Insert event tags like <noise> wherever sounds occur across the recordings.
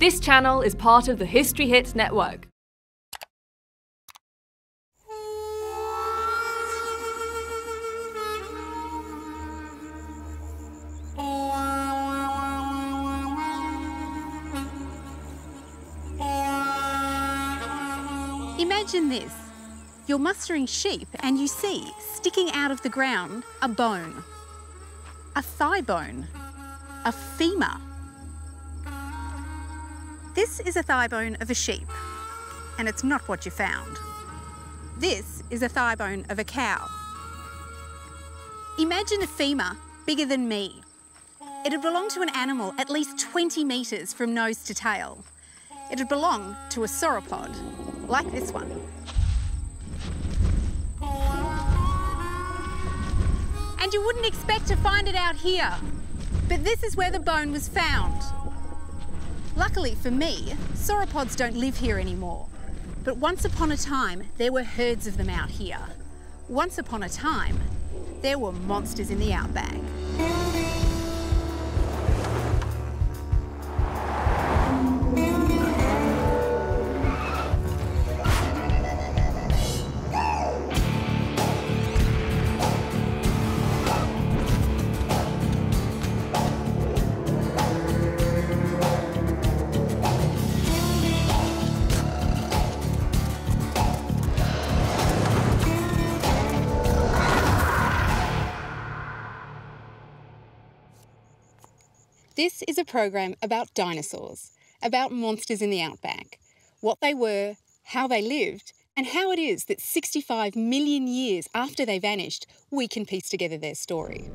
This channel is part of the History Hits network. Imagine this. You're mustering sheep and you see, sticking out of the ground, a bone. A thigh bone. A femur. This is a thigh bone of a sheep, and it's not what you found. This is a thigh bone of a cow. Imagine a femur bigger than me. It'd belong to an animal at least 20 metres from nose to tail. It'd belong to a sauropod, like this one. And you wouldn't expect to find it out here. But this is where the bone was found. Luckily for me, sauropods don't live here anymore. But once upon a time, there were herds of them out here. Once upon a time, there were monsters in the outback. A program about dinosaurs, about monsters in the outback, what they were, how they lived, and how it is that 65 million years after they vanished, we can piece together their story.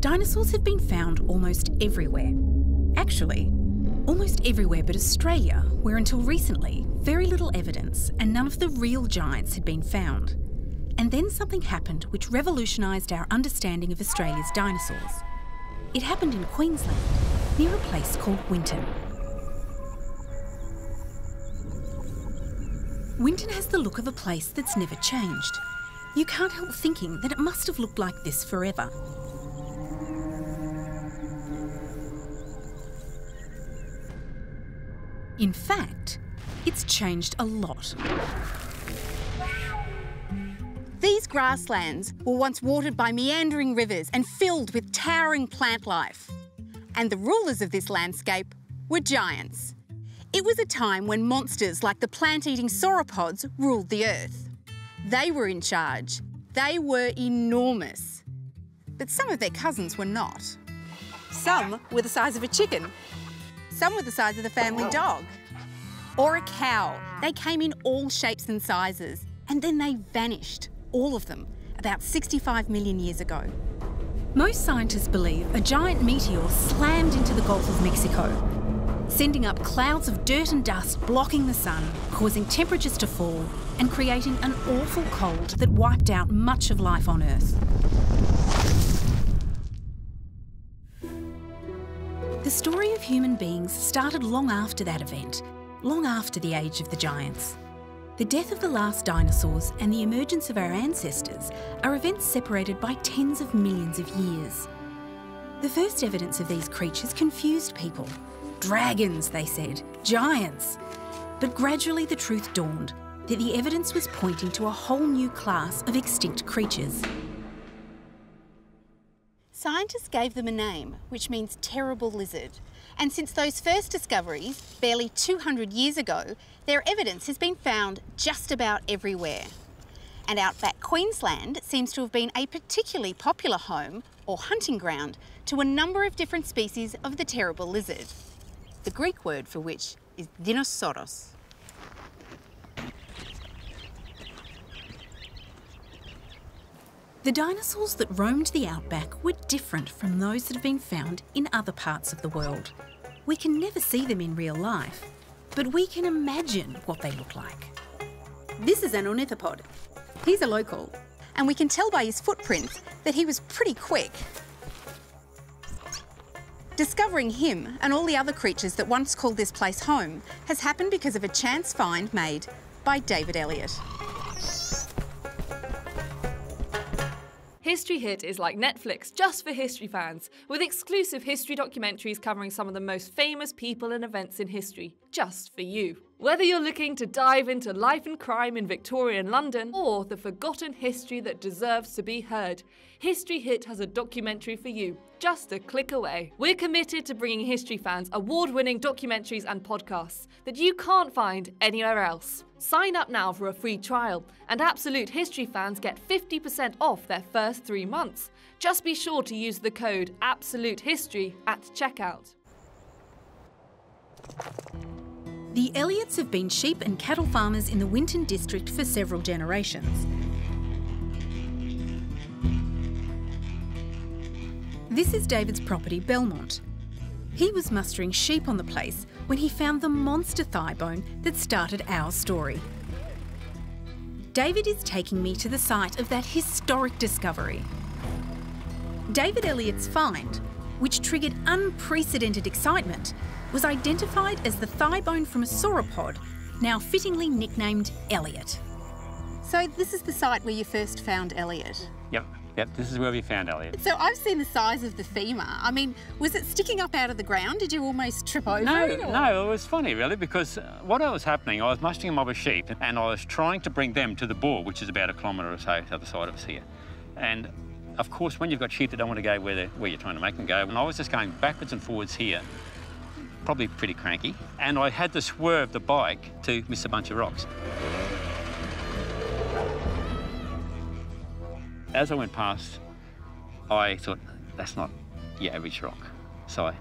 Dinosaurs have been found almost everywhere. Actually, almost everywhere but Australia, where until recently, very little evidence and none of the real giants had been found. And then something happened which revolutionised our understanding of Australia's dinosaurs. It happened in Queensland, near a place called Winton. Winton has the look of a place that's never changed. You can't help thinking that it must have looked like this forever. In fact, it's changed a lot. These grasslands were once watered by meandering rivers and filled with towering plant life. And the rulers of this landscape were giants. It was a time when monsters like the plant-eating sauropods ruled the earth. They were in charge. They were enormous. But some of their cousins were not. Some were the size of a chicken. Some were the size of the family dog. Or a cow. They came in all shapes and sizes. And then they vanished all of them, about 65 million years ago. Most scientists believe a giant meteor slammed into the Gulf of Mexico, sending up clouds of dirt and dust blocking the sun, causing temperatures to fall and creating an awful cold that wiped out much of life on Earth. The story of human beings started long after that event, long after the age of the giants. The death of the last dinosaurs and the emergence of our ancestors are events separated by tens of millions of years. The first evidence of these creatures confused people. Dragons, they said, giants. But gradually the truth dawned that the evidence was pointing to a whole new class of extinct creatures. Scientists gave them a name, which means terrible lizard. And since those first discoveries, barely 200 years ago, their evidence has been found just about everywhere. And outback Queensland seems to have been a particularly popular home or hunting ground to a number of different species of the terrible lizard, the Greek word for which is dinosauros. The dinosaurs that roamed the outback were different from those that have been found in other parts of the world. We can never see them in real life, but we can imagine what they look like. This is an ornithopod. He's a local, and we can tell by his footprints that he was pretty quick. Discovering him and all the other creatures that once called this place home has happened because of a chance find made by David Elliott. History Hit is like Netflix just for history fans, with exclusive history documentaries covering some of the most famous people and events in history, just for you. Whether you're looking to dive into life and crime in Victorian London or the forgotten history that deserves to be heard, History Hit has a documentary for you, just a click away. We're committed to bringing history fans award winning documentaries and podcasts that you can't find anywhere else. Sign up now for a free trial, and Absolute History fans get 50% off their first three months. Just be sure to use the code Absolute History at checkout. The Elliotts have been sheep and cattle farmers in the Winton district for several generations. This is David's property, Belmont. He was mustering sheep on the place when he found the monster thigh bone that started our story. David is taking me to the site of that historic discovery. David Elliott's find, which triggered unprecedented excitement, was identified as the thigh bone from a sauropod, now fittingly nicknamed Elliot. So, this is the site where you first found Elliot? Yep. Yep, this is where we found Elliot. So I've seen the size of the femur. I mean, was it sticking up out of the ground? Did you almost trip over no, it? Or? No, it was funny really because uh, what was happening, I was mustering a mob of sheep and I was trying to bring them to the bore, which is about a kilometre or so to the other side of us here. And of course, when you've got sheep that don't want to go where, where you're trying to make them go, and I was just going backwards and forwards here, probably pretty cranky, and I had to swerve the bike to miss a bunch of rocks. As I went past I thought, that's not your average rock. So I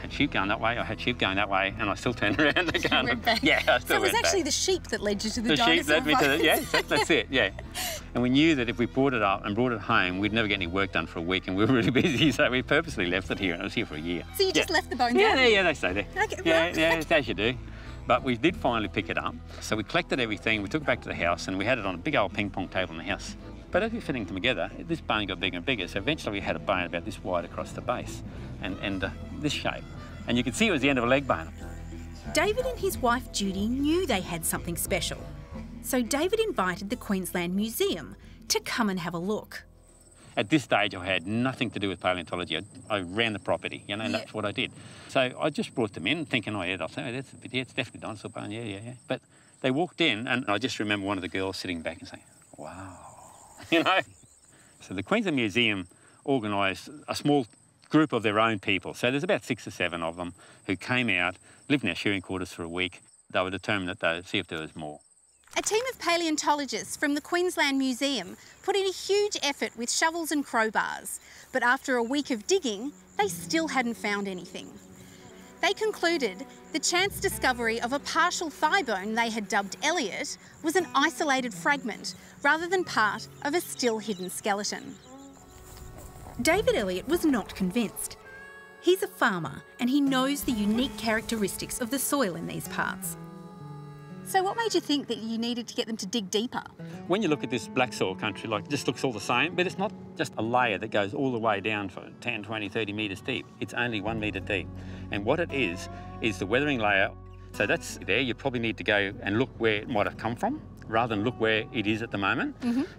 had sheep going that way, I had sheep going that way, and I still turned <laughs> around again. went back. <laughs> Yeah, I still went back. So it was actually back. the sheep that led you to the, The dinosaur sheep led me to the, yeah, that's it, yeah. And we knew that if we brought it up and brought it home, we'd never get any work done for a week, and we were really <laughs> busy, so we purposely left it here, and it was here for a year. So you just left the bones Yeah, out? yeah, yeah, they stay there. Okay, yeah, right. yeah, as you do. But we did finally pick it up. So we collected everything, we took it back to the house, and we had it on a big old ping pong table in the house. But as we were fitting them together, this bone got bigger and bigger, so eventually we had a bone about this wide across the base and, and uh, this shape. And you could see it was the end of a leg bone. David and his wife Judy knew they had something special. So David invited the Queensland Museum to come and have a look. At this stage, I had nothing to do with paleontology. I, I ran the property, you know, and Yeah. that's what I did. So I just brought them in, thinking, oh, yeah, they'll say, oh, that's, yeah, it's definitely dinosaur bone, yeah, yeah, yeah. But they walked in, and I just remember one of the girls sitting back and saying, wow, <laughs> you know. So the Queensland Museum organised a small group of their own people. So there's about six or seven of them who came out, lived in our shearing quarters for a week. They were determined that they'd see if there was more. A team of paleontologists from the Queensland Museum put in a huge effort with shovels and crowbars, but after a week of digging, they still hadn't found anything. They concluded the chance discovery of a partial thigh bone they had dubbed Elliot was an isolated fragment rather than part of a still hidden skeleton. David Elliott was not convinced. He's a farmer and he knows the unique characteristics of the soil in these parts. So, what made you think that you needed to get them to dig deeper? When you look at this black soil country, like it just looks all the same, but it's not just a layer that goes all the way down for 10, 20, 30 metres deep. It's only one metre deep. And what it is, is the weathering layer. So that's there. You probably need to go and look where it might have come from rather than look where it is at the moment.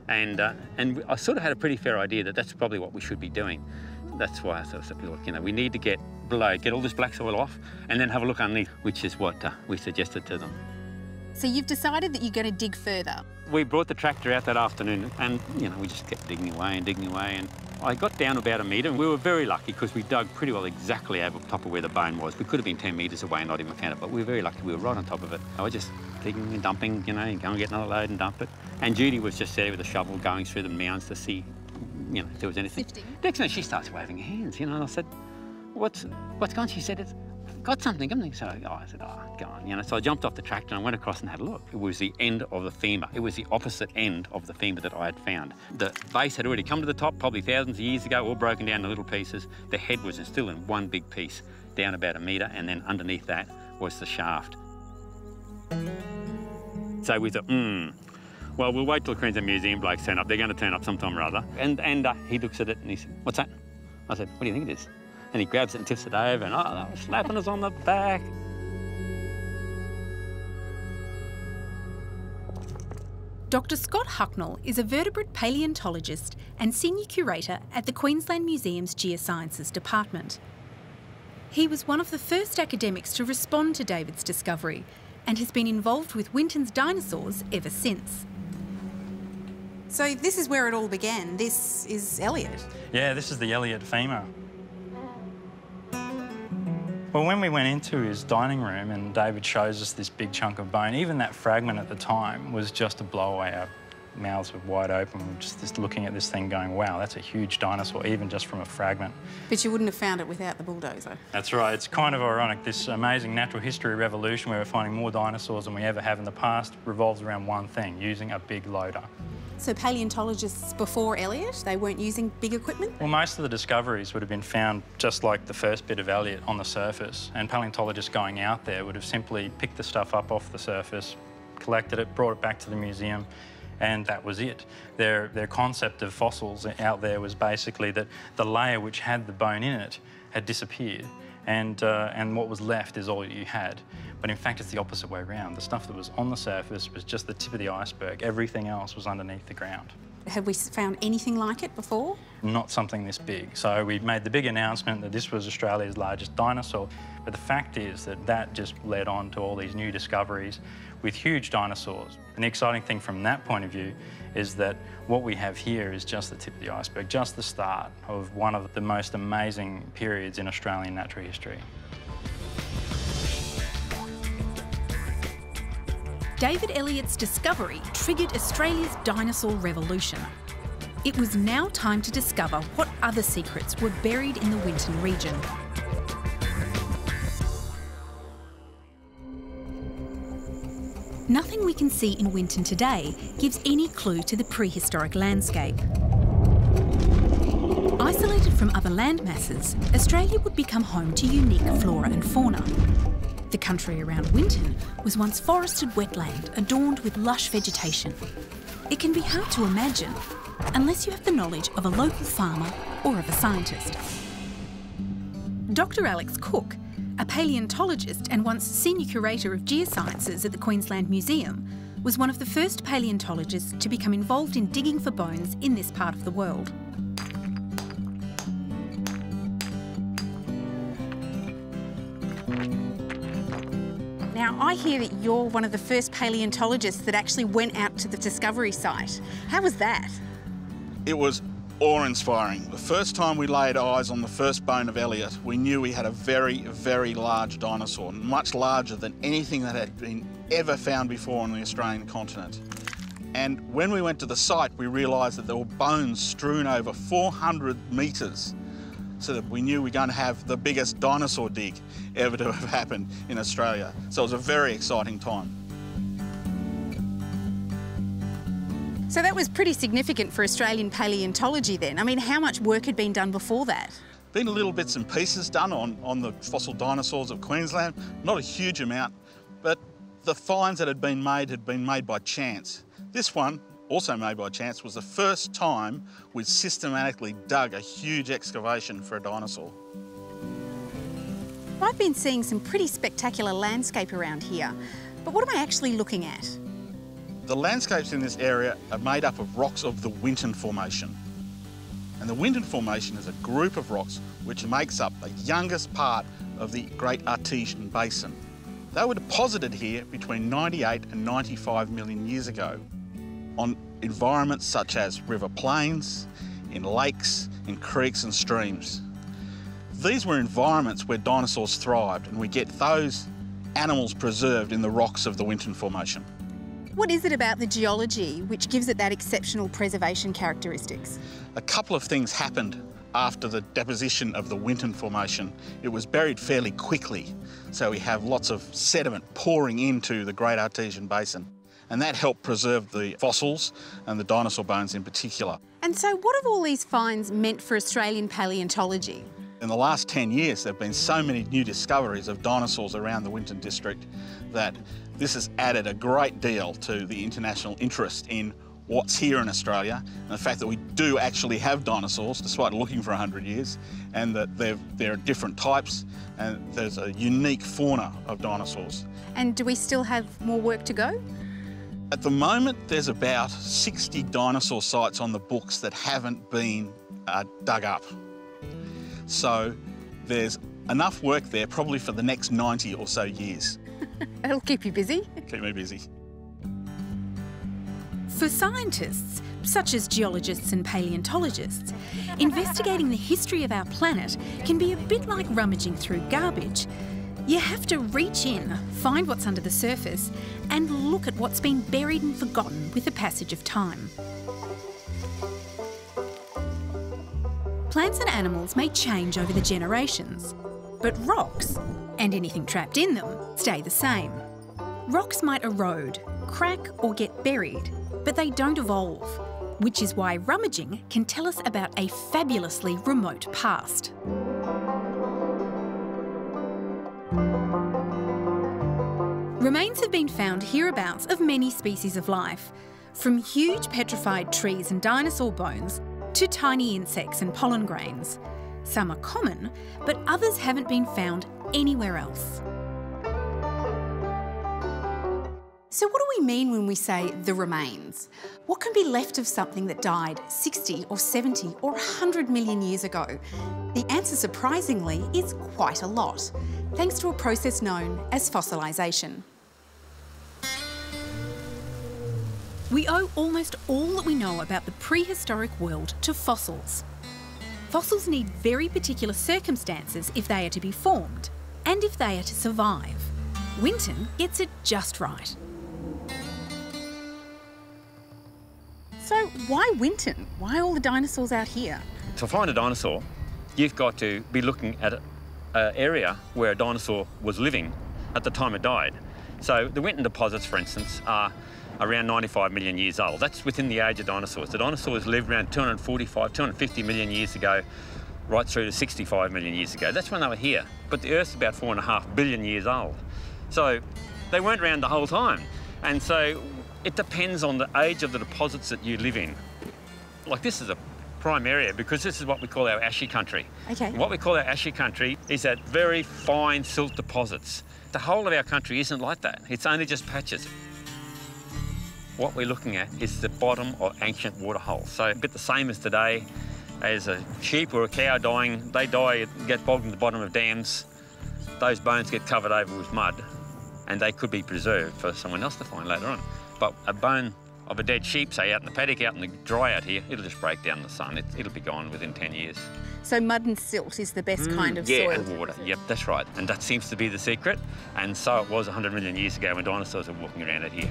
And, uh, and I sort of had a pretty fair idea that that's probably what we should be doing. That's why I sort of said, look, you know, we need to get below, get all this black soil off, and then have a look underneath, which is what uh, we suggested to them. So, you've decided that you're going to dig further. We brought the tractor out that afternoon and, you know, we just kept digging away and digging away. And I got down about a metre and we were very lucky because we dug pretty well exactly over top of where the bone was. We could have been 10 metres away and not even found it, but we were very lucky. We were right on top of it. I was just digging and dumping, you know, and go and get another load and dump it. And Judy was just there with a shovel going through the mounds to see, you know, if there was anything. Sifting. Next minute she starts waving her hands, you know, and I said, what's, what's gone? She said, it's got something, something. So I said, oh, go on, you know. So I jumped off the tractor and I went across and had a look. It was the end of the femur. It was the opposite end of the femur that I had found. The base had already come to the top, probably thousands of years ago, all broken down into little pieces. The head was still in one big piece, down about a metre, and then underneath that was the shaft. So we thought, hmm, well, we'll wait till the Queensland Museum blokes turn up. They're going to turn up sometime or other. And, and uh, he looks at it and he said, what's that? I said, what do you think it is? And he grabs it and tips it over and, oh, that was slapping us on the back. Dr Scott Hocknull is a vertebrate paleontologist and senior curator at the Queensland Museum's Geosciences Department. He was one of the first academics to respond to David's discovery and has been involved with Winton's dinosaurs ever since. So this is where it all began. This is Elliot. Yeah, this is the Elliot femur. Well, when we went into his dining room and David shows us this big chunk of bone, even that fragment at the time was just a blow away. Our mouths were wide open, just, just looking at this thing going, wow, that's a huge dinosaur, even just from a fragment. But you wouldn't have found it without the bulldozer. That's right. It's kind of ironic. This amazing natural history revolution where we're finding more dinosaurs than we ever have in the past revolves around one thing, using a big loader. So paleontologists before Elliot, they weren't using big equipment? Well, most of the discoveries would have been found just like the first bit of Elliot on the surface, and paleontologists going out there would have simply picked the stuff up off the surface, collected it, brought it back to the museum, and that was it. Their, their concept of fossils out there was basically that the layer which had the bone in it had disappeared, and, uh, and what was left is all you had. But in fact, it's the opposite way around. The stuff that was on the surface was just the tip of the iceberg. Everything else was underneath the ground. Have we found anything like it before? Not something this big. So we made the big announcement that this was Australia's largest dinosaur. But the fact is that that just led on to all these new discoveries with huge dinosaurs. And the exciting thing from that point of view is that what we have here is just the tip of the iceberg, just the start of one of the most amazing periods in Australian natural history. David Elliott's discovery triggered Australia's dinosaur revolution. It was now time to discover what other secrets were buried in the Winton region. Nothing we can see in Winton today gives any clue to the prehistoric landscape. Isolated from other land masses, Australia would become home to unique flora and fauna. The country around Winton was once forested wetland adorned with lush vegetation. It can be hard to imagine unless you have the knowledge of a local farmer or of a scientist. Dr Alex Cook, a paleontologist and once senior curator of geosciences at the Queensland Museum, was one of the first paleontologists to become involved in digging for bones in this part of the world. Now, I hear that you're one of the first paleontologists that actually went out to the discovery site. How was that? It was awe-inspiring. The first time we laid eyes on the first bone of Elliot, we knew we had a very, very large dinosaur, much larger than anything that had been ever found before on the Australian continent. And when we went to the site, we realised that there were bones strewn over 400 metres so that we knew we were going to have the biggest dinosaur dig ever to have happened in Australia. So it was a very exciting time. So that was pretty significant for Australian paleontology then. I mean, how much work had been done before that? Been a little bits and pieces done on, on the fossil dinosaurs of Queensland, not a huge amount, but the finds that had been made had been made by chance. This one, also made by chance, was the first time we'd systematically dug a huge excavation for a dinosaur. I've been seeing some pretty spectacular landscape around here, but what am I actually looking at? The landscapes in this area are made up of rocks of the Winton Formation. And the Winton Formation is a group of rocks which makes up the youngest part of the Great Artesian Basin. They were deposited here between 98 and 95 million years ago on environments such as river plains, in lakes, in creeks and streams. These were environments where dinosaurs thrived and we get those animals preserved in the rocks of the Winton Formation. What is it about the geology which gives it that exceptional preservation characteristics? A couple of things happened after the deposition of the Winton Formation. It was buried fairly quickly, so we have lots of sediment pouring into the Great Artesian Basin and that helped preserve the fossils and the dinosaur bones in particular. And so what have all these finds meant for Australian paleontology? In the last 10 years, there have been so many new discoveries of dinosaurs around the Winton district that this has added a great deal to the international interest in what's here in Australia and the fact that we do actually have dinosaurs despite looking for 100 years and that there are different types and there's a unique fauna of dinosaurs. And do we still have more work to go? At the moment, there's about 60 dinosaur sites on the books that haven't been uh, dug up. So there's enough work there probably for the next 90 or so years. <laughs> It'll keep you busy. Keep me busy. For scientists, such as geologists and paleontologists, investigating the history of our planet can be a bit like rummaging through garbage. You have to reach in, find what's under the surface, and look at what's been buried and forgotten with the passage of time. Plants and animals may change over the generations, but rocks, and anything trapped in them, stay the same. Rocks might erode, crack, or get buried, but they don't evolve, which is why rummaging can tell us about a fabulously remote past. Remains have been found hereabouts of many species of life, from huge petrified trees and dinosaur bones to tiny insects and pollen grains. Some are common, but others haven't been found anywhere else. So, what do we mean when we say the remains? What can be left of something that died 60 or 70 or 100 million years ago? The answer, surprisingly, is quite a lot, thanks to a process known as fossilisation. We owe almost all that we know about the prehistoric world to fossils. Fossils need very particular circumstances if they are to be formed, and if they are to survive. Winton gets it just right. So, why Winton? Why all the dinosaurs out here? To find a dinosaur, you've got to be looking at an area where a dinosaur was living at the time it died. So the Winton deposits, for instance, are around 95 million years old. That's within the age of dinosaurs. The dinosaurs lived around 245, 250 million years ago, right through to 65 million years ago. That's when they were here. But the Earth's about four and a half billion years old. So they weren't around the whole time. And so it depends on the age of the deposits that you live in. Like this is a prime area because this is what we call our ashy country. Okay. What we call our ashy country is that very fine silt deposits. The whole of our country isn't like that. It's only just patches. What we're looking at is the bottom of ancient waterholes. So a bit the same as today, as a sheep or a cow dying, they die, get bogged in the bottom of dams. Those bones get covered over with mud and they could be preserved for someone else to find later on. But a bone of a dead sheep, say out in the paddock, out in the dry out here, it'll just break down in the sun. It, will be gone within 10 years. So, mud and silt is the best kind of Mm, yeah, soil. and water. Yep, that's right. And that seems to be the secret. And so it was 100 million years ago when dinosaurs were walking around out here.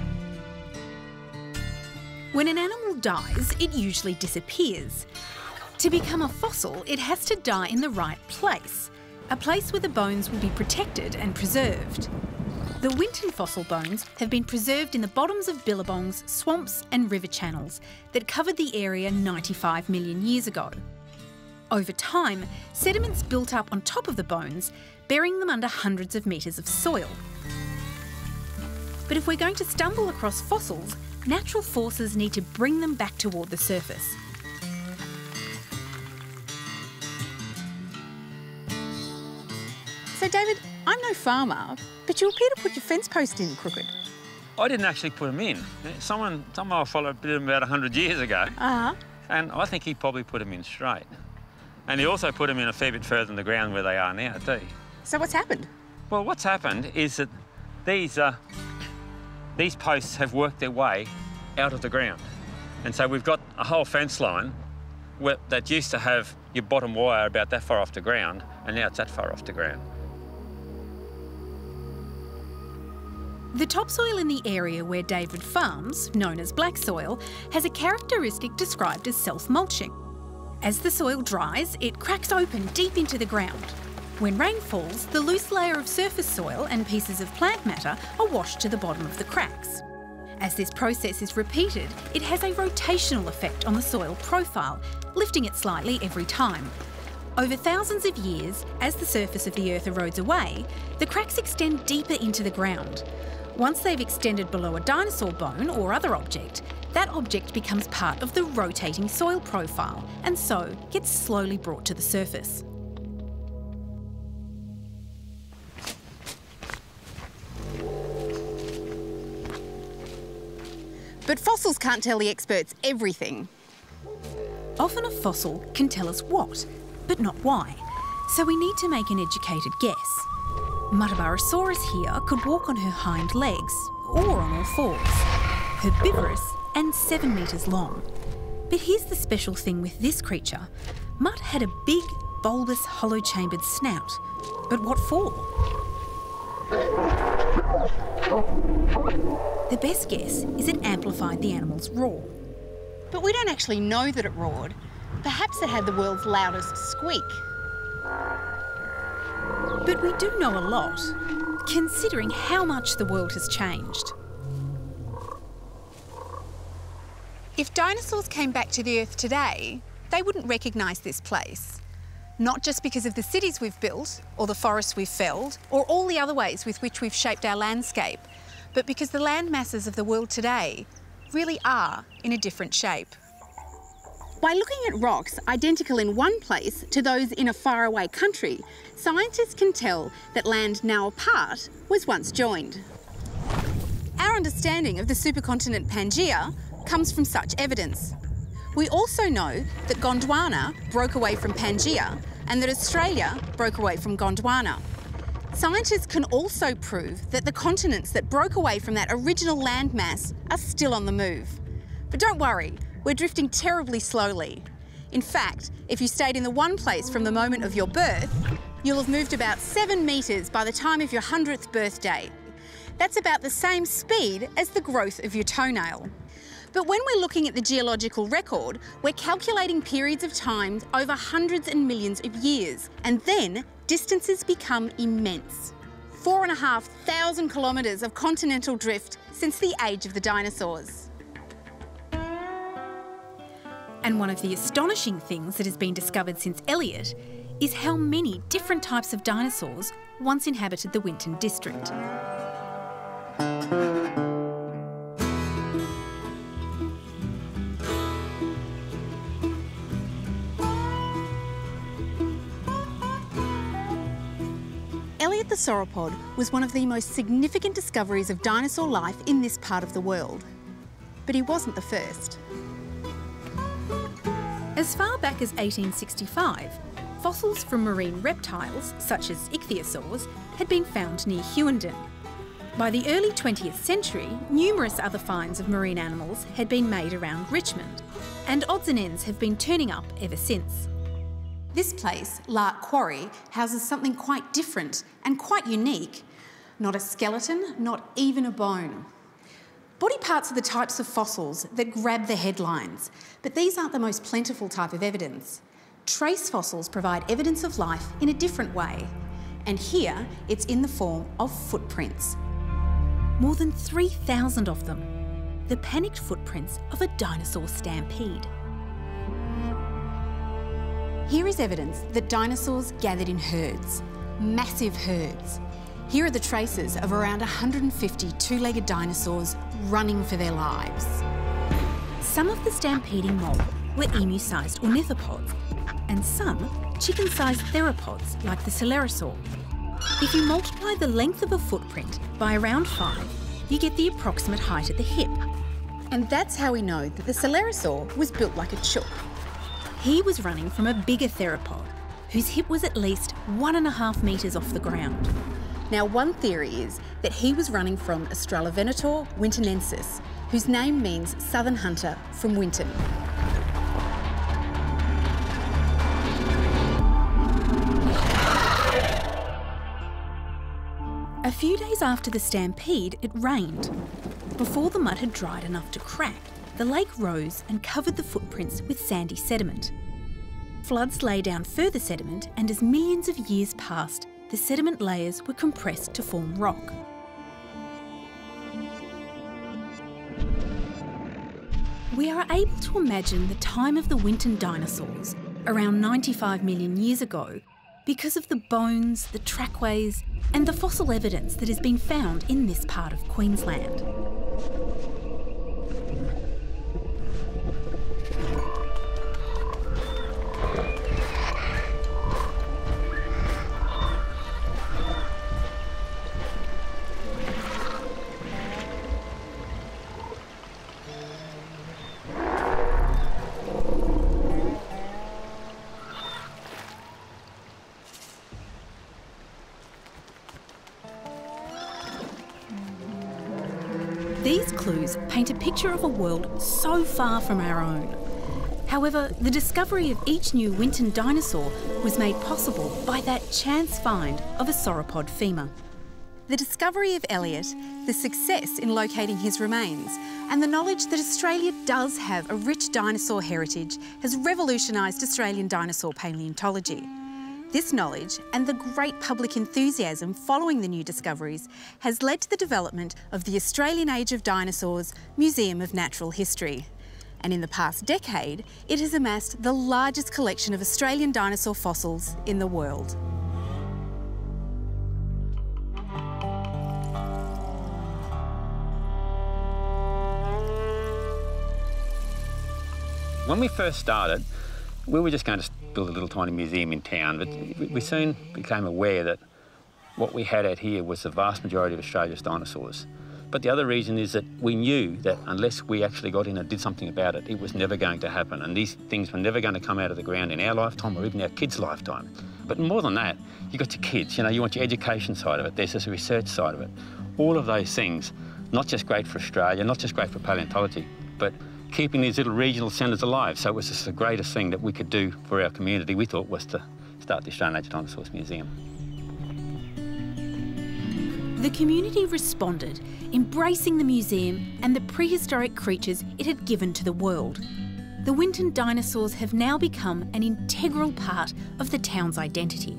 When an animal dies, it usually disappears. To become a fossil, it has to die in the right place, a place where the bones will be protected and preserved. The Winton fossil bones have been preserved in the bottoms of billabongs, swamps, and river channels that covered the area 95 million years ago. Over time, sediments built up on top of the bones, burying them under hundreds of metres of soil. But if we're going to stumble across fossils, natural forces need to bring them back toward the surface. So, David, I'm no farmer, but you appear to put your fence post in crooked. I didn't actually put them in. Someone, someone I followed did them about 100 years ago, Uh huh. and I think he probably put them in straight. And he also put them in a fair bit further than the ground where they are now, too. So, what's happened? Well, what's happened is that these, uh, these posts have worked their way out of the ground. And so we've got a whole fence line that used to have your bottom wire about that far off the ground, and now it's that far off the ground. The topsoil in the area where David farms, known as black soil, has a characteristic described as self mulching. As the soil dries, it cracks open deep into the ground. When rain falls, the loose layer of surface soil and pieces of plant matter are washed to the bottom of the cracks. As this process is repeated, it has a rotational effect on the soil profile, lifting it slightly every time. Over thousands of years, as the surface of the earth erodes away, the cracks extend deeper into the ground. Once they've extended below a dinosaur bone or other object, that object becomes part of the rotating soil profile and so gets slowly brought to the surface. But fossils can't tell the experts everything. Often a fossil can tell us what, but not why. So we need to make an educated guess. Muttaburrasaurus here could walk on her hind legs or on all fours, herbivorous and 7 metres long. But here's the special thing with this creature. Mutt had a big, bulbous, hollow chambered snout. But what for? The best guess is it amplified the animal's roar. But we don't actually know that it roared. Perhaps it had the world's loudest squeak. But we do know a lot, considering how much the world has changed. If dinosaurs came back to the Earth today, they wouldn't recognise this place. Not just because of the cities we've built, or the forests we've felled, or all the other ways with which we've shaped our landscape, but because the land masses of the world today really are in a different shape. By looking at rocks identical in one place to those in a faraway country, scientists can tell that land now apart was once joined. Our understanding of the supercontinent Pangaea comes from such evidence. We also know that Gondwana broke away from Pangaea and that Australia broke away from Gondwana. Scientists can also prove that the continents that broke away from that original landmass are still on the move. But don't worry, we're drifting terribly slowly. In fact, if you stayed in the one place from the moment of your birth, you'll have moved about seven metres by the time of your 100th birthday. That's about the same speed as the growth of your toenail. But when we're looking at the geological record, we're calculating periods of time over hundreds and millions of years, and then distances become immense. Four and a half thousand kilometres of continental drift since the age of the dinosaurs. And one of the astonishing things that has been discovered since Elliot is how many different types of dinosaurs once inhabited the Winton district. The sauropod was one of the most significant discoveries of dinosaur life in this part of the world. But he wasn't the first. As far back as 1865, fossils from marine reptiles, such as ichthyosaurs, had been found near Hughenden. By the early 20th century, numerous other finds of marine animals had been made around Richmond, and odds and ends have been turning up ever since. This place, Lark Quarry, houses something quite different and quite unique. Not a skeleton, not even a bone. Body parts are the types of fossils that grab the headlines, but these aren't the most plentiful type of evidence. Trace fossils provide evidence of life in a different way, and here it's in the form of footprints. More than 3,000 of them. The panicked footprints of a dinosaur stampede. Here is evidence that dinosaurs gathered in herds, massive herds. Here are the traces of around 150 two-legged dinosaurs running for their lives. Some of the stampeding mob were emu-sized ornithopods, and some chicken-sized theropods like the Coelurosaur. If you multiply the length of a footprint by around five, you get the approximate height at the hip. And that's how we know that the Coelurosaur was built like a chook. He was running from a bigger theropod, whose hip was at least one and a half metres off the ground. Now, one theory is that he was running from Australovenator wintonensis, whose name means southern hunter from Winton. A few days after the stampede, it rained. Before the mud had dried enough to crack, the lake rose and covered the footprints with sandy sediment. Floods lay down further sediment, and as millions of years passed, the sediment layers were compressed to form rock. We are able to imagine the time of the Winton dinosaurs, around 95 million years ago, because of the bones, the trackways, and the fossil evidence that has been found in this part of Queensland. Picture of a world so far from our own. However, the discovery of each new Winton dinosaur was made possible by that chance find of a sauropod femur. The discovery of Elliot, the success in locating his remains, and the knowledge that Australia does have a rich dinosaur heritage has revolutionised Australian dinosaur paleontology. This knowledge and the great public enthusiasm following the new discoveries has led to the development of the Australian Age of Dinosaurs Museum of Natural History. And in the past decade, it has amassed the largest collection of Australian dinosaur fossils in the world. When we first started, we were just going to build a little tiny museum in town, but we soon became aware that what we had out here was the vast majority of Australia's dinosaurs. But the other reason is that we knew that unless we actually got in and did something about it, it was never going to happen. And these things were never going to come out of the ground in our lifetime or even our kids' lifetime. But more than that, you've got your kids, you know, you want your education side of it, there's this research side of it. All of those things, not just great for Australia, not just great for paleontology, but keeping these little regional centres alive. So it was just the greatest thing that we could do for our community, we thought, was to start the Australian Age of Dinosaurs Museum. The community responded, embracing the museum and the prehistoric creatures it had given to the world. The Winton dinosaurs have now become an integral part of the town's identity.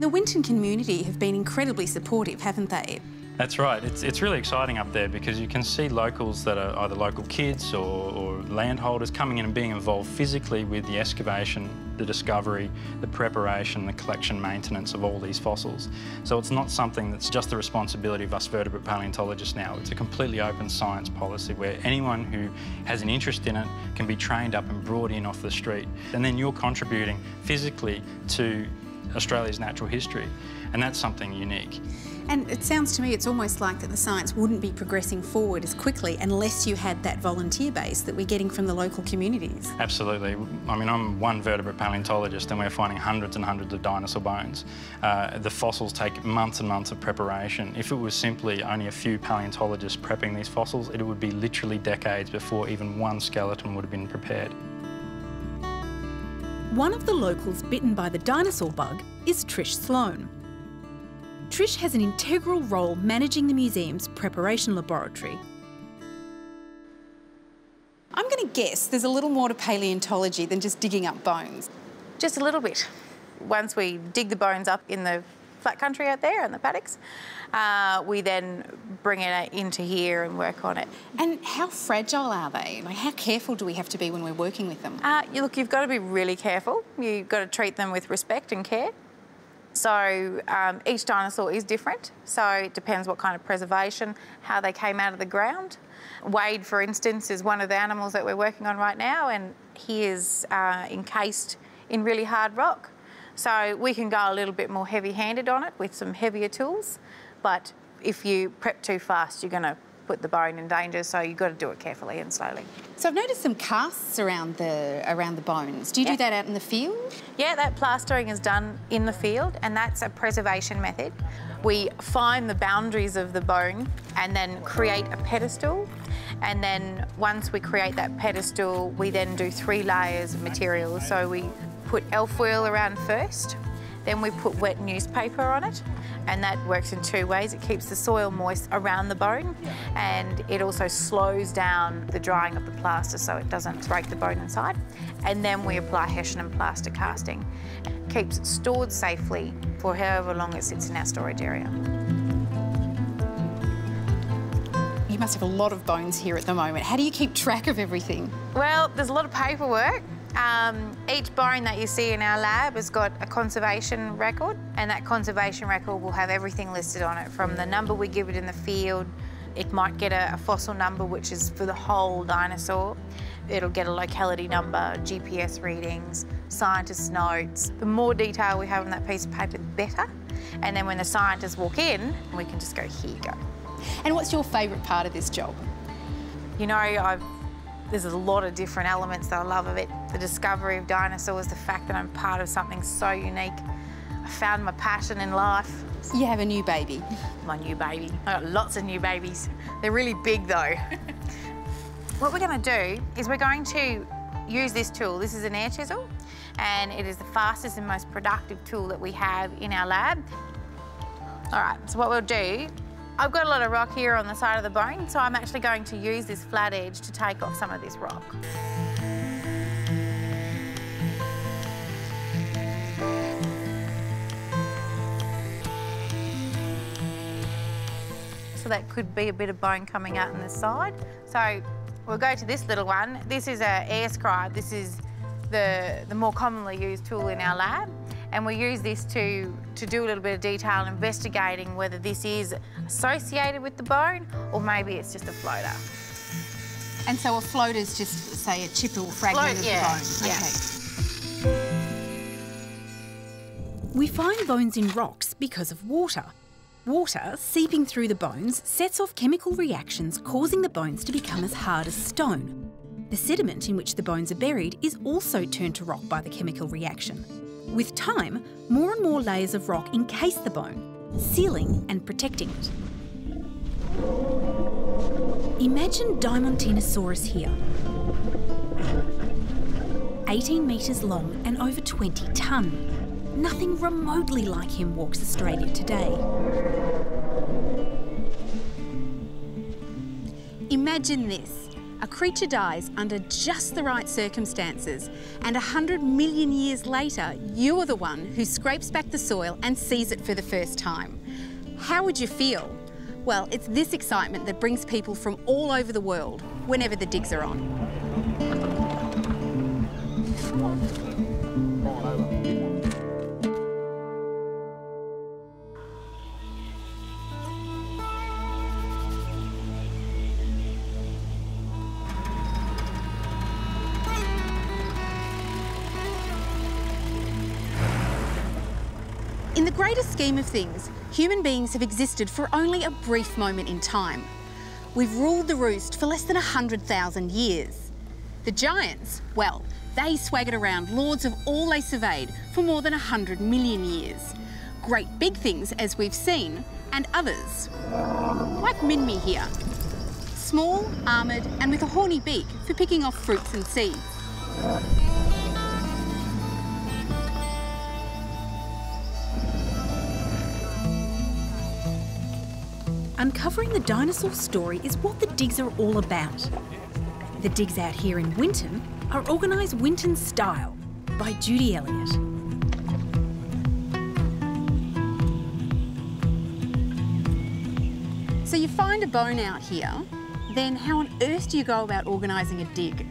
The Winton community have been incredibly supportive, haven't they? That's right. It's, it's really exciting up there because you can see locals that are either local kids or, or landholders coming in and being involved physically with the excavation, the discovery, the preparation, the collection, maintenance of all these fossils. So it's not something that's just the responsibility of us vertebrate paleontologists now. It's a completely open science policy where anyone who has an interest in it can be trained up and brought in off the street. And then you're contributing physically to Australia's natural history. And that's something unique. And it sounds to me it's almost like that the science wouldn't be progressing forward as quickly unless you had that volunteer base that we're getting from the local communities. Absolutely. I mean, I'm one vertebrate paleontologist and we're finding hundreds and hundreds of dinosaur bones. Uh, the fossils take months and months of preparation. If it was simply only a few paleontologists prepping these fossils, it would be literally decades before even one skeleton would have been prepared. One of the locals bitten by the dinosaur bug is Trish Sloan. Trish has an integral role managing the museum's preparation laboratory. I'm going to guess there's a little more to paleontology than just digging up bones. Just a little bit. Once we dig the bones up in the flat country out there in the paddocks, uh, we then bring it into here and work on it. And how fragile are they? Like, how careful do we have to be when we're working with them? Uh, you, look, you've got to be really careful. You've got to treat them with respect and care. So um, each dinosaur is different. So it depends what kind of preservation, how they came out of the ground. Wade, for instance, is one of the animals that we're working on right now, and he is uh, encased in really hard rock. So we can go a little bit more heavy-handed on it with some heavier tools, but if you prep too fast, you're going to put the bone in danger, so you've got to do it carefully and slowly. So I've noticed some casts around the around the bones. Do you yeah. do that out in the field? Yeah, that plastering is done in the field, and that's a preservation method. We find the boundaries of the bone and then create a pedestal. And then once we create that pedestal, we then do three layers of material. So we put alfoil around first, then we put wet newspaper on it, and that works in two ways. It keeps the soil moist around the bone, and it also slows down the drying of the plaster so it doesn't break the bone inside. And then we apply hessian and plaster casting. It keeps it stored safely for however long it sits in our storage area. You must have a lot of bones here at the moment. How do you keep track of everything? Well, there's a lot of paperwork um, each bone that you see in our lab has got a conservation record, and that conservation record will have everything listed on it, from the number we give it in the field, it might get a, a fossil number, which is for the whole dinosaur. It'll get a locality number, GPS readings, scientist notes. The more detail we have on that piece of paper, the better. And then when the scientists walk in, we can just go, here you go. And what's your favourite part of this job? You know, I've there's a lot of different elements that I love of it. The discovery of dinosaurs, the fact that I'm part of something so unique. I found my passion in life. You have a new baby. My new baby. I got lots of new babies. They're really big though. <laughs> what we're gonna do is we're going to use this tool. This is an air chisel and it is the fastest and most productive tool that we have in our lab. All right, so what we'll do, I've got a lot of rock here on the side of the bone, so I'm actually going to use this flat edge to take off some of this rock. So that could be a bit of bone coming out on the side. So we'll go to this little one. This is a air scribe. This is the, the more commonly used tool in our lab. And we use this to, to do a little bit of detail investigating whether this is associated with the bone or maybe it's just a floater. And so a floater is just, say, a chip or fragment Float, of yeah, the bone. yeah. Okay. We find bones in rocks because of water. Water seeping through the bones sets off chemical reactions causing the bones to become as hard as stone. The sediment in which the bones are buried is also turned to rock by the chemical reaction. With time, more and more layers of rock encase the bone, sealing and protecting it. Imagine Diamantinosaurus here. 18 metres long and over 20 tonne. Nothing remotely like him walks Australia today. Imagine this. A creature dies under just the right circumstances, and a hundred million years later, you are the one who scrapes back the soil and sees it for the first time. How would you feel? Well, it's this excitement that brings people from all over the world whenever the digs are on. Greater scheme of things, human beings have existed for only a brief moment in time. We've ruled the roost for less than 100,000 years. The giants, well, they swaggered around lords of all they surveyed for more than 100 million years. Great big things, as we've seen, and others, like Minmi here. Small, armoured, and with a horny beak for picking off fruits and seeds. Uncovering the dinosaur story is what the digs are all about. The digs out here in Winton are organised Winton style by Judy Elliott. So you find a bone out here, then how on earth do you go about organising a dig?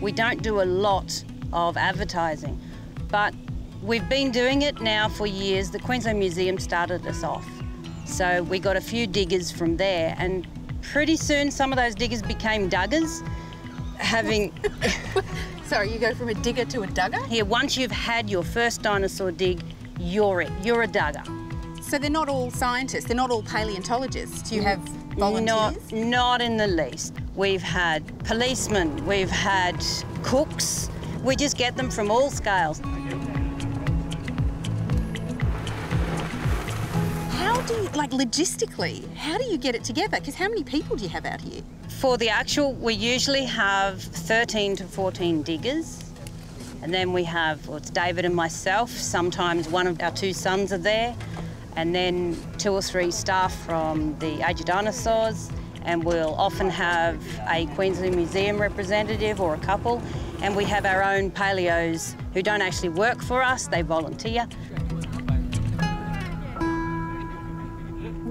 We don't do a lot of advertising, but we've been doing it now for years. The Queensland Museum started us off. So we got a few diggers from there, and pretty soon some of those diggers became duggers, having <laughs> Sorry, you go from a digger to a dugger? here, once you've had your first dinosaur dig, you're it. You're a dugger. So they're not all scientists, they're not all paleontologists. You have volunteers? Not, not in the least. We've had policemen, we've had cooks. We just get them from all scales. Do you, like logistically, how do you get it together? Because how many people do you have out here? For the actual, we usually have 13 to 14 diggers. And then we have, well, it's David and myself. Sometimes one of our two sons are there. And then two or three staff from the Age of Dinosaurs. And we'll often have a Queensland Museum representative or a couple. And we have our own paleos who don't actually work for us, they volunteer.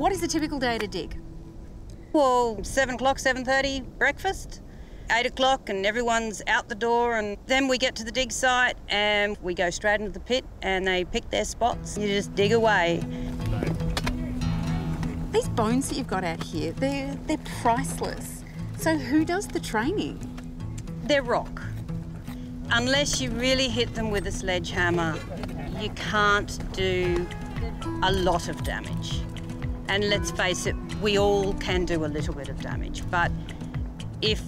What is a typical day to dig? Well, seven o'clock, seven thirty, breakfast. Eight o'clock, and everyone's out the door, and then we get to the dig site and we go straight into the pit, and they pick their spots. You just dig away. These bones that you've got out here, they're, they're priceless. So who does the training? They're rock. Unless you really hit them with a sledgehammer, you can't do a lot of damage. And let's face it, we all can do a little bit of damage. But if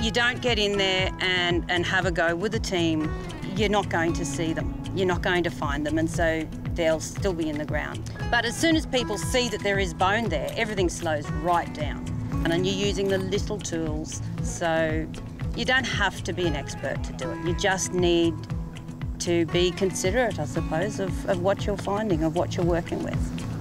you don't get in there and, and have a go with the team, you're not going to see them. You're not going to find them. And so they'll still be in the ground. But as soon as people see that there is bone there, everything slows right down. And then you're using the little tools, so you don't have to be an expert to do it. You just need to be considerate, I suppose, of, of what you're finding, of what you're working with.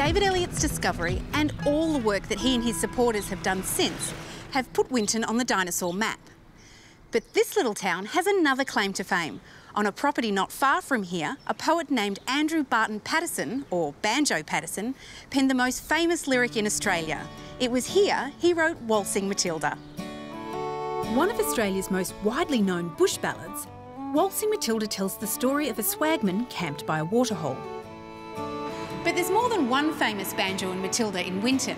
David Elliott's discovery and all the work that he and his supporters have done since have put Winton on the dinosaur map. But this little town has another claim to fame. On a property not far from here, a poet named Andrew Barton Paterson, or Banjo Paterson, penned the most famous lyric in Australia. It was here he wrote Waltzing Matilda. One of Australia's most widely known bush ballads, Waltzing Matilda tells the story of a swagman camped by a waterhole. But there's more than one famous Banjo and Matilda in Winton.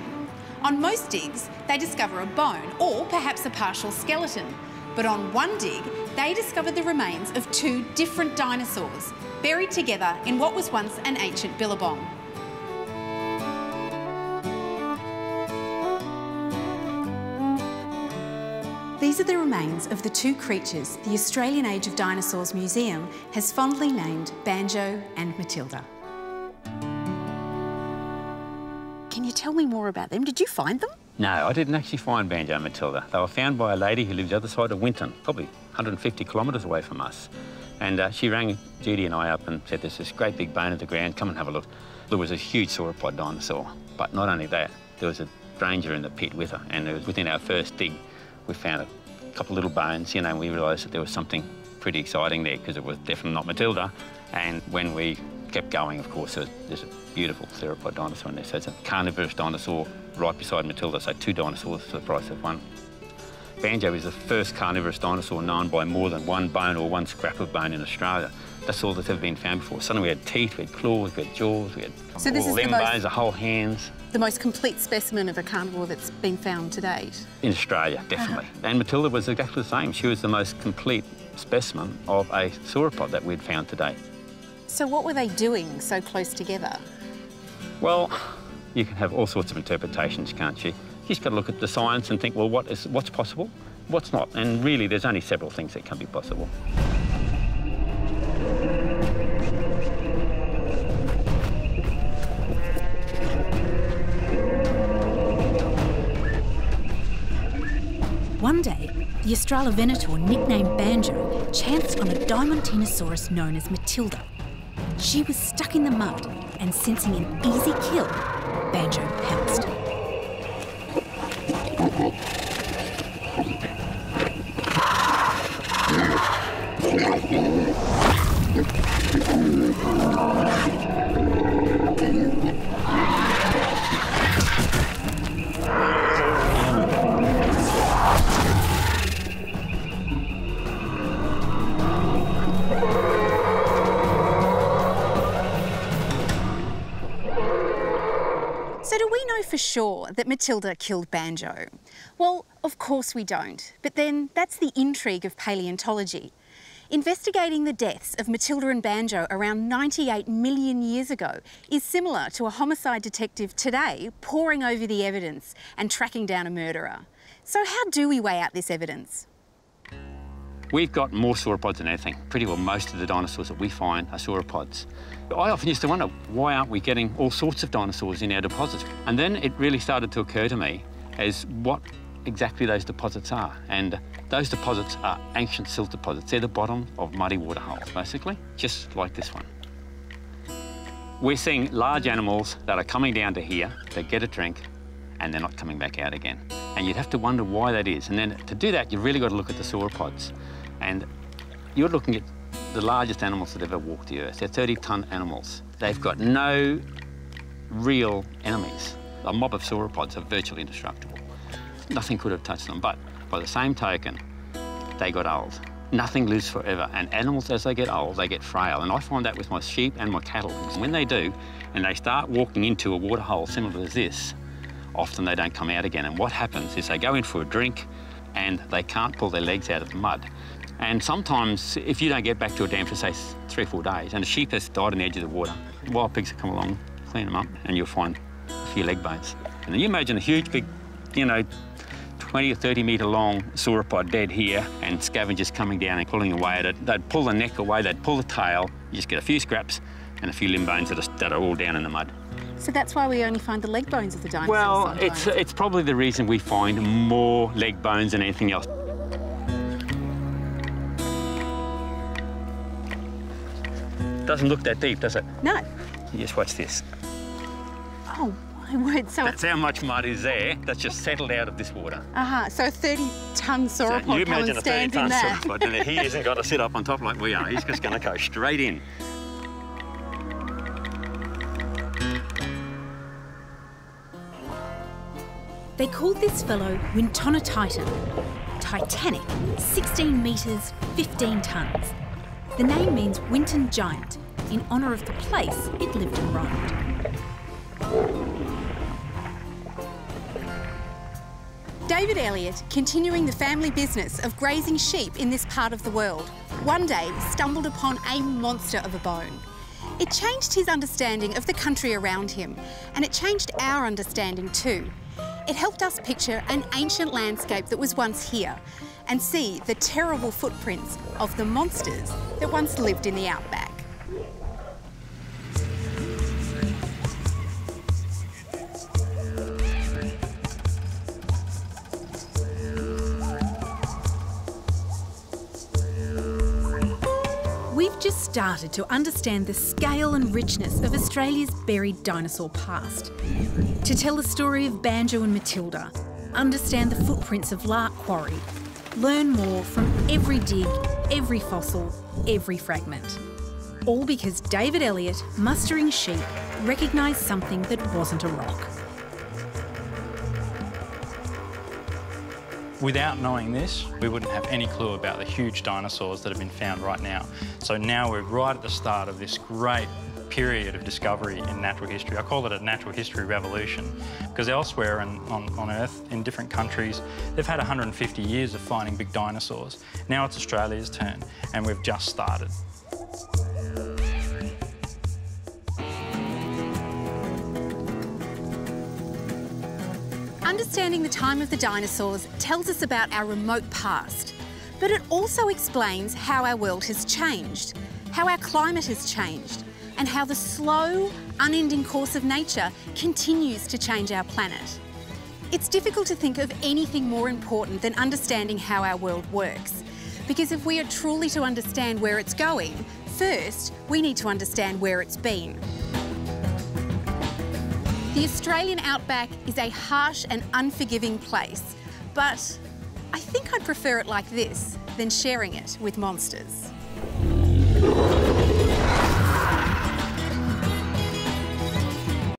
On most digs, they discover a bone or perhaps a partial skeleton. But on one dig, they discovered the remains of two different dinosaurs, buried together in what was once an ancient billabong. These are the remains of the two creatures the Australian Age of Dinosaurs Museum has fondly named Banjo and Matilda. Can you tell me more about them? Did you find them? No, I didn't actually find Banjo Matilda. They were found by a lady who lives the other side of Winton, probably 150 kilometres away from us. And uh, she rang Judy and I up and said, there's this great big bone at the ground, come and have a look. There was a huge sauropod dinosaur, but not only that, there was a stranger in the pit with her, and it was within our first dig, we found a couple little bones, you know, and we realised that there was something pretty exciting there because it was definitely not Matilda. And when we kept going, of course, there's a beautiful theropod dinosaur in there. So it's a carnivorous dinosaur right beside Matilda, so two dinosaurs for the price of one. Banjo is the first carnivorous dinosaur known by more than one bone or one scrap of bone in Australia. That's all that's ever been found before. Suddenly we had teeth, we had claws, we had jaws, we had So this is the most- bones, the whole hands. The most complete specimen of a carnivore that's been found to date. In Australia, uh-huh. definitely. And Matilda was exactly the same. She was the most complete specimen of a sauropod that we'd found to date. So what were they doing so close together? Well, you can have all sorts of interpretations, can't you? You just got to look at the science and think, well, what is what's possible, what's not, and really, there's only several things that can be possible. One day, the Australovenator nicknamed Banjo chanced on a Diamantinosaurus known as Matilda. She was stuck in the mud, and sensing an easy kill, Banjo pounced. That Matilda killed Banjo? Well, of course we don't. But then that's the intrigue of paleontology. Investigating the deaths of Matilda and Banjo around 98 million years ago is similar to a homicide detective today poring over the evidence and tracking down a murderer. So how do we weigh out this evidence? We've got more sauropods than anything. Pretty well most of the dinosaurs that we find are sauropods. I often used to wonder, why aren't we getting all sorts of dinosaurs in our deposits? And then it really started to occur to me as what exactly those deposits are. And those deposits are ancient silt deposits. They're the bottom of muddy water holes, basically, just like this one. We're seeing large animals that are coming down to here, they get a drink, and they're not coming back out again. And you'd have to wonder why that is. And then to do that, you've really got to look at the sauropods. And you're looking at the largest animals that ever walked the earth. They're 30-ton animals. They've got no real enemies. A mob of sauropods are virtually indestructible. Nothing could have touched them. But by the same token, they got old. Nothing lives forever. And animals, as they get old, they get frail. And I find that with my sheep and my cattle. When they do, and they start walking into a water hole similar to this, often they don't come out again. And what happens is they go in for a drink and they can't pull their legs out of the mud. And sometimes, if you don't get back to a dam for, say, three or four days, and a sheep has died on the edge of the water, wild pigs will come along, clean them up, and you'll find a few leg bones. And then you imagine a huge, big, you know, 20 or 30 metre long sauropod dead here and scavengers coming down and pulling away at it. They'd pull the neck away, they'd pull the tail, you just get a few scraps and a few limb bones that are, that are all down in the mud. So that's why we only find the leg bones of the dinosaurs. Well, sometimes. it's, it's probably the reason we find more leg bones than anything else. Doesn't look that deep, does it? No. Just watch this. Oh, my word. So That's how much mud is there that's just settled out of this water. uh-huh. So a 30 ton So sauropod you come imagine and a 30 stand in ton that. sauropod, and he hasn't got to sit up on top like we are. He's just going to go straight in. They called this fellow Wintonotitan. Titanic, 16 metres, 15 tonnes. The name means Winton Giant, in honour of the place it lived and roamed. David Elliott, continuing the family business of grazing sheep in this part of the world, one day stumbled upon a monster of a bone. It changed his understanding of the country around him, and it changed our understanding too. It helped us picture an ancient landscape that was once here and see the terrible footprints of the monsters that once lived in the outback. We've just started to understand the scale and richness of Australia's buried dinosaur past. To tell the story of Banjo and Matilda, understand the footprints of Lark Quarry, learn more from every dig, every fossil, every fragment. All because David Elliott, mustering sheep, recognised something that wasn't a rock. Without knowing this, we wouldn't have any clue about the huge dinosaurs that have been found right now. So now we're right at the start of this great period of discovery in natural history. I call it a natural history revolution because elsewhere on, on Earth, in different countries, they've had 150 years of finding big dinosaurs. Now it's Australia's turn and we've just started. Understanding the time of the dinosaurs tells us about our remote past, but it also explains how our world has changed, how our climate has changed, and how the slow, unending course of nature continues to change our planet. It's difficult to think of anything more important than understanding how our world works, because if we are truly to understand where it's going, first we need to understand where it's been. The Australian outback is a harsh and unforgiving place, but I think I'd prefer it like this than sharing it with monsters.